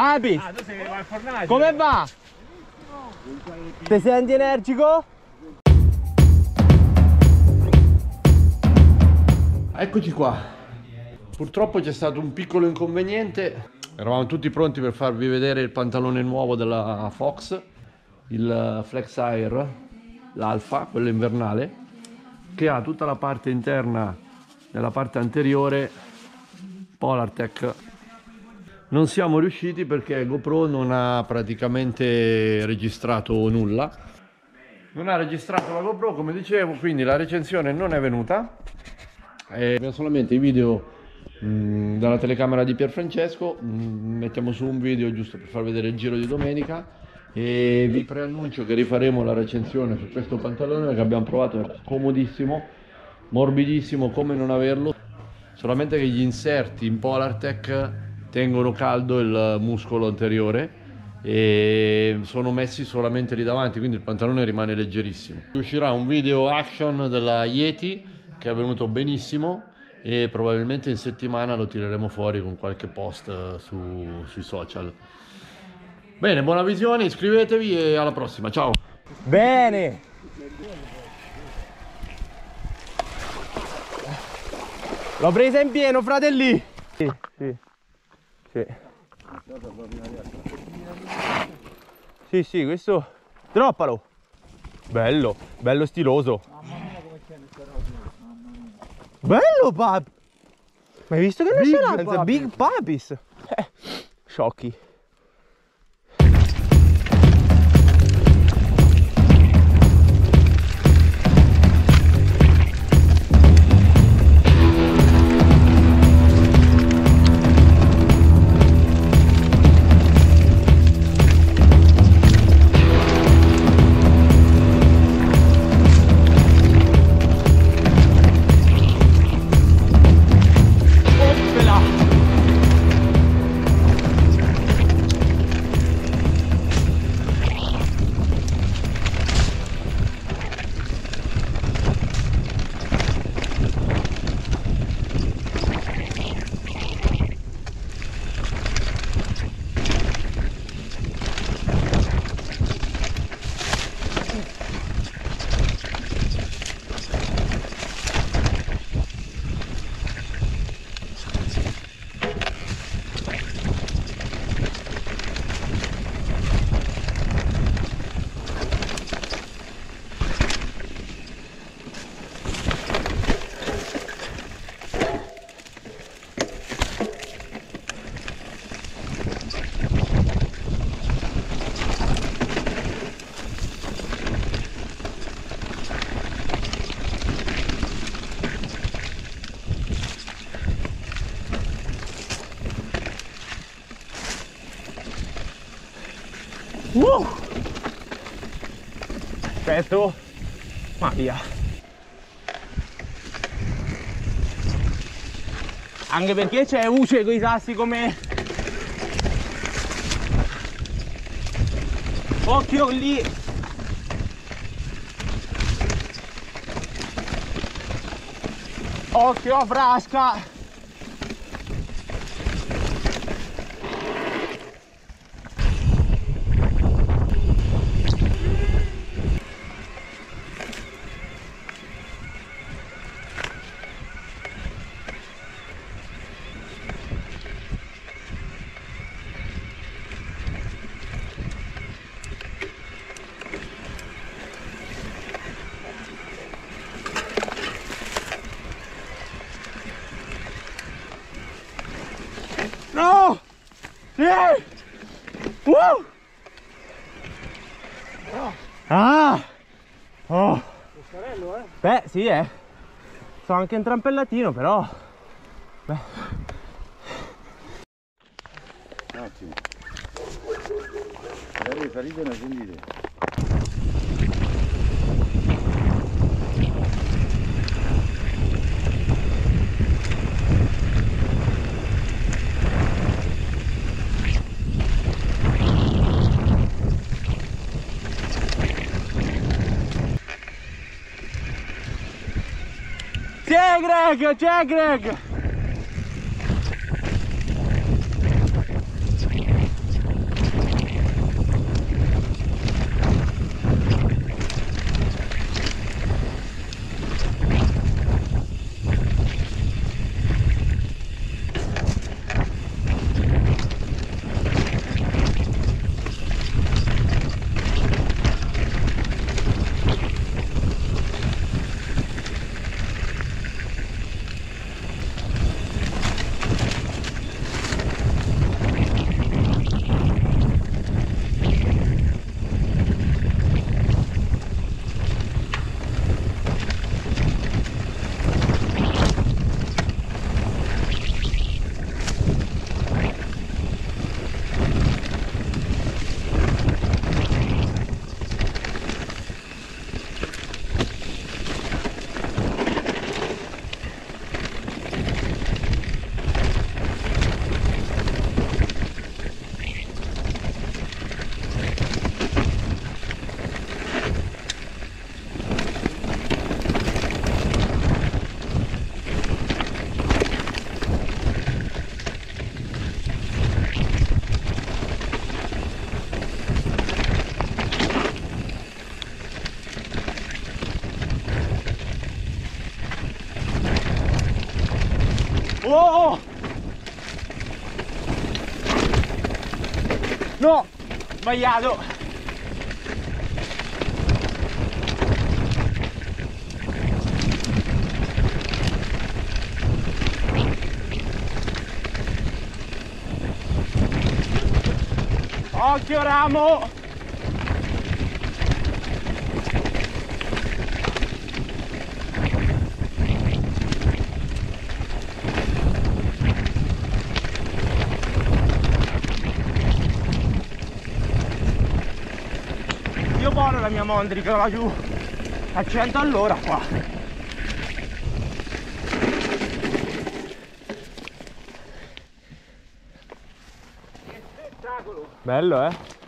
Papi, Ah, tu sei al fornaggio. come va? Ti senti energico? Eccoci qua. Purtroppo c'è stato un piccolo inconveniente. Eravamo tutti pronti per farvi vedere il pantalone nuovo della Fox, il Flex Air, l'Alfa, quello invernale, che ha tutta la parte interna nella parte anteriore Polartec. Non siamo riusciti perché GoPro non ha praticamente registrato nulla. Non ha registrato la GoPro, come dicevo, quindi la recensione non è venuta. E abbiamo solamente i video mh, dalla telecamera di Pierfrancesco. mh, mettiamo su un video giusto per far vedere il giro di domenica. E vi preannuncio che rifaremo la recensione su questo pantalone che abbiamo provato, è comodissimo, morbidissimo, come non averlo. Solamente che gli inserti in Polartec tengono caldo il muscolo anteriore e sono messi solamente lì davanti, quindi il pantalone rimane leggerissimo. Uscirà un video action della Yeti che è venuto benissimo e probabilmente in settimana lo tireremo fuori con qualche post eh, su- sui social. Bene, buona visione, iscrivetevi e alla prossima, ciao! Bene. L'ho presa in pieno, fratelli. Sì, sì. Sì. Sì, sì, questo droppalo. Bello, bello stiloso. Bello, pap. Ma hai visto che nonchalanza? Big Papis. Eh, sciocchi. Uh! Aspetto. Ma via. Anche perché c'è luce con i sassi come... Occhio lì! Occhio a frasca! No! Yeah! Woo! Ah! Oh! Beh, sì, eh. Sto anche in trampellatino, però. Beh. Un attimo. Magari salite non sentite. C'è Greg, c'è Oh! No! Sbagliato! Occhio ramo! Mia Mondri che va giù a 100 all'ora qua. Bello eh?